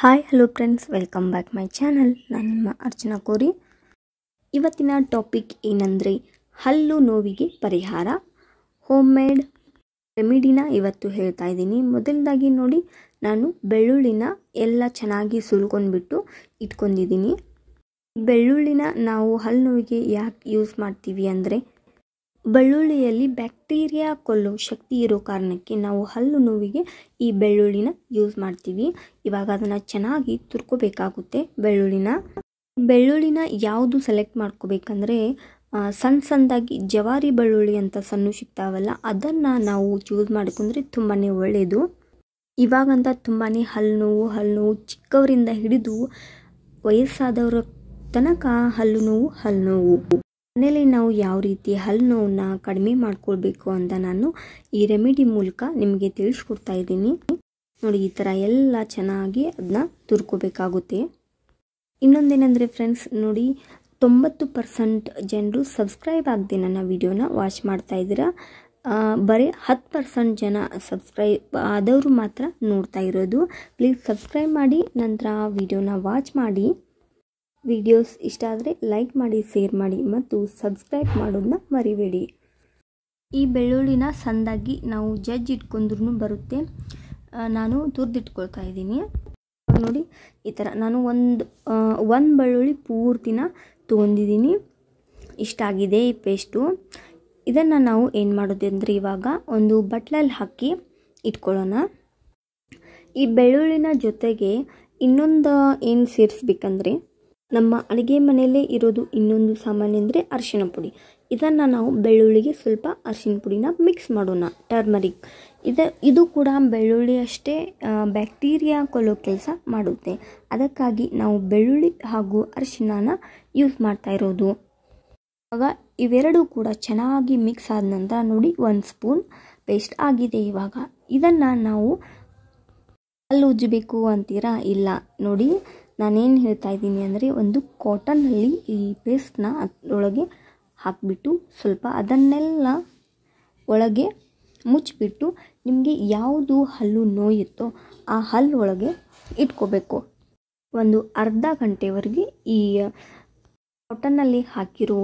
Hi hello friends welcome back my channel ನಾನು ನಿಮ್ಮ ಅರ್ಚನಾ ಕೋರಿ. ಇವತ್ತಿನ ಟಾಪಿಕ್ ಏನಂದರೆ ಹಲ್ಲು ನೋವಿಗೆ ಪರಿಹಾರ. ಹೋಮ್ ಮೇಡ್ ರೆಮಿಡಿನ ಇವತ್ತು ಹೇಳ್ತಾ ಇದ್ದೀನಿ. ಮೊದಲದಾಗಿ ನೋಡಿ, ನಾನು ಬೆಳ್ಳುಳ್ಳಿನ ಎಲ್ಲ ಚೆನ್ನಾಗಿ ಸುಲ್ಕೊಂಡ್ಬಿಟ್ಟು ಇಟ್ಕೊಂಡಿದ್ದೀನಿ. ಬೆಳ್ಳುಳ್ಳಿನ ನಾವು ಹಲ್ಲು ನೋವಿಗೆ ಯಾಕೆ ಯೂಸ್ ಮಾಡ್ತೀವಿ ಅಂದರೆ ಬೆಳ್ಳುಳ್ಳಿಯಲ್ಲಿ ಬ್ಯಾಕ್ಟೀರಿಯಾ ಕೊಲ್ಲೋ ಶಕ್ತಿ ಇರೋ ಕಾರಣಕ್ಕೆ ನಾವು ಹಲ್ಲು ನೋವಿಗೆ ಈ ಬೆಳ್ಳುಳ್ಳಿನ ಯೂಸ್ ಮಾಡ್ತೀವಿ. ಇವಾಗ ಅದನ್ನು ಚೆನ್ನಾಗಿ ತುರ್ಕೋಬೇಕಾಗುತ್ತೆ. ಬೆಳ್ಳುಳ್ಳಿನ ಬೆಳ್ಳುಳ್ಳಿನ ಯಾವುದು ಸೆಲೆಕ್ಟ್ ಮಾಡ್ಕೋಬೇಕಂದ್ರೆ ಸಣ್ಣ ಸಣ್ಣದಾಗಿ ಜವಾರಿ ಬೆಳ್ಳುಳ್ಳಿ ಅಂತ ಸಣ್ಣ ಸಿಗ್ತಾವಲ್ಲ, ಅದನ್ನು ನಾವು ಚೂಸ್ ಮಾಡಿಕೊಂಡ್ರೆ ತುಂಬಾ ಒಳ್ಳೆಯದು ಇವಾಗಂತ ತುಂಬಾ ಹಲ್ಲು ನೋವು ಹಲ್ಲು ನೋವು ಚಿಕ್ಕವರಿಂದ ಹಿಡಿದು ವಯಸ್ಸಾದವರ ತನಕ ಹಲ್ಲು ನೋವು ಹಲ್ಲು ನೋವು. ಮನೇಲಿ ನಾವು ಯಾವ ರೀತಿ ಹಲ್ಲು ನೋವನ್ನ ಕಡಿಮೆ ಮಾಡ್ಕೊಳ್ಬೇಕು ಅಂತ ನಾನು ಈ ರೆಮಿಡಿ ಮೂಲಕ ನಿಮಗೆ ತಿಳಿಸ್ಕೊಡ್ತಾ ಇದ್ದೀನಿ. ನೋಡಿ, ಈ ಥರ ಎಲ್ಲ ಚೆನ್ನಾಗಿ ಅದನ್ನ ತುರ್ಕೋಬೇಕಾಗುತ್ತೆ. ಇನ್ನೊಂದೇನೆಂದರೆ ಫ್ರೆಂಡ್ಸ್ ನೋಡಿ, ತೊಂಬತ್ತು ಪರ್ಸೆಂಟ್ ಜನರು ಸಬ್ಸ್ಕ್ರೈಬ್ ಆಗದೆ ನನ್ನ ವಿಡಿಯೋನ ವಾಚ್ ಮಾಡ್ತಾ ಇದ್ದೀರಾ? ಬರೀ ಹತ್ತು ಪರ್ಸೆಂಟ್ ಜನ ಸಬ್ಸ್ಕ್ರೈಬ್ ಆದವರು ಮಾತ್ರ ನೋಡ್ತಾ ಇರೋದು. ಪ್ಲೀಸ್ ಸಬ್ಸ್ಕ್ರೈಬ್ ಮಾಡಿ, ನಂತರ ವಿಡಿಯೋನ ವಾಚ್ ಮಾಡಿ. ವಿಡಿಯೋಸ್ ಇಷ್ಟ ಆದರೆ ಲೈಕ್ ಮಾಡಿ, ಶೇರ್ ಮಾಡಿ ಮತ್ತು ಸಬ್ಸ್ಕ್ರೈಬ್ ಮಾಡೋದನ್ನ ಮರಿಬೇಡಿ. ಈ ಬೆಳ್ಳುಳ್ಳಿನ ಸಂದಾಗಿ ನಾವು ಜಜ್ ಇಟ್ಕೊಂಡ್ರೂ ಬರುತ್ತೆ. ನಾನು ತುರ್ದಿಟ್ಕೊಳ್ತಾ ಇದ್ದೀನಿ. ನೋಡಿ, ಈ ಥರ ನಾನು ಒಂದು ಒಂದು ಬೆಳ್ಳುಳ್ಳಿ ಪೂರ್ತಿನ ತೊಗೊಂಡಿದ್ದೀನಿ. ಇಷ್ಟಾಗಿದೆ ಈ ಪೇಸ್ಟು. ಇದನ್ನು ನಾವು ಏನು ಮಾಡೋದು ಅಂದರೆ ಇವಾಗ ಒಂದು ಬಟ್ಲಲ್ಲಿ ಹಾಕಿ ಇಟ್ಕೊಳ್ಳೋಣ. ಈ ಬೆಳ್ಳುಳ್ಳಿನ ಜೊತೆಗೆ ಇನ್ನೊಂದು ಏನು ಸೇರಿಸ್ಬೇಕಂದ್ರೆ ನಮ್ಮ ಅಡುಗೆ ಮನೆಯಲ್ಲೇ ಇರೋದು ಇನ್ನೊಂದು ಸಾಮಾನ್ಯ ಅಂದರೆ ಅರಿಶಿಣ ಪುಡಿ. ಇದನ್ನು ನಾವು ಬೆಳ್ಳುಳ್ಳಿಗೆ ಸ್ವಲ್ಪ ಅರಿಶಿಣ ಪುಡಿನ ಮಿಕ್ಸ್ ಮಾಡೋಣ ಟರ್ಮರಿಕ್ ಇದು ಇದು ಕೂಡ ಬೆಳ್ಳುಳ್ಳಿ ಅಷ್ಟೇ ಬ್ಯಾಕ್ಟೀರಿಯಾ ಕೊಲ್ಲೋ ಕೆಲಸ ಮಾಡುತ್ತೆ. ಅದಕ್ಕಾಗಿ ನಾವು ಬೆಳ್ಳುಳ್ಳಿ ಹಾಗೂ ಅರಿಶಿಣನ ಯೂಸ್ ಮಾಡ್ತಾ ಇರೋದು. ಇವಾಗ ಇವೆರಡೂ ಕೂಡ ಚೆನ್ನಾಗಿ ಮಿಕ್ಸ್ ಆದ ನಂತರ ನೋಡಿ, ಒಂದು ಸ್ಪೂನ್ ಪೇಸ್ಟ್ ಆಗಿದೆ ಇವಾಗ. ಇದನ್ನು ನಾವು ಅಲ್ಲಿ ಉಜ್ಜಬೇಕು ಅಂತೀರಾ? ಇಲ್ಲ. ನೋಡಿ ನಾನೇನು ಹೇಳ್ತಾ ಇದ್ದೀನಿ ಅಂದರೆ ಒಂದು ಕಾಟನಲ್ಲಿ ಈ ಪೇಸ್ಟ್ನ ಅದರೊಳಗೆ ಹಾಕಿಬಿಟ್ಟು ಸ್ವಲ್ಪ ಅದನ್ನೆಲ್ಲ ಒಳಗೆ ಮುಚ್ಚಿಬಿಟ್ಟು ನಿಮಗೆ ಯಾವುದು ಹಲ್ಲು ನೋಯುತ್ತೋ ಆ ಹಲ್ಲು ಇಟ್ಕೋಬೇಕು. ಒಂದು ಅರ್ಧ ಗಂಟೆವರೆಗೆ ಈ ಕಾಟನ್ನಲ್ಲಿ ಹಾಕಿರೋ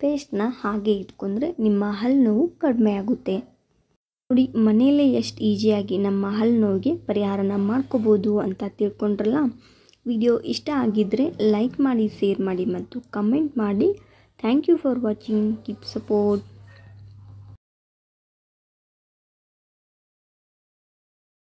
ಪೇಸ್ಟ್ನ ಹಾಗೆ ಇಟ್ಕೊಂಡ್ರೆ ನಿಮ್ಮ ಹಲ್ಲು ನೋವು ಕಡಿಮೆ ಆಗುತ್ತೆ. ನೋಡಿ, ಮನೆಯಲ್ಲೇ ಎಷ್ಟು ಈಸಿಯಾಗಿ ನಮ್ಮ ಹಲ್ಲು ನೋವಿಗೆ ಪರಿಹಾರನ ಮಾಡ್ಕೋಬೋದು ಅಂತ ತಿಳ್ಕೊಂಡ್ರಲ್ಲ? ವಿಡಿಯೋ ಇಷ್ಟ ಆಗಿದ್ದರೆ ಲೈಕ್ ಮಾಡಿ, ಶೇರ್ ಮಾಡಿ ಮತ್ತು ಕಮೆಂಟ್ ಮಾಡಿ. Thank you for watching keep support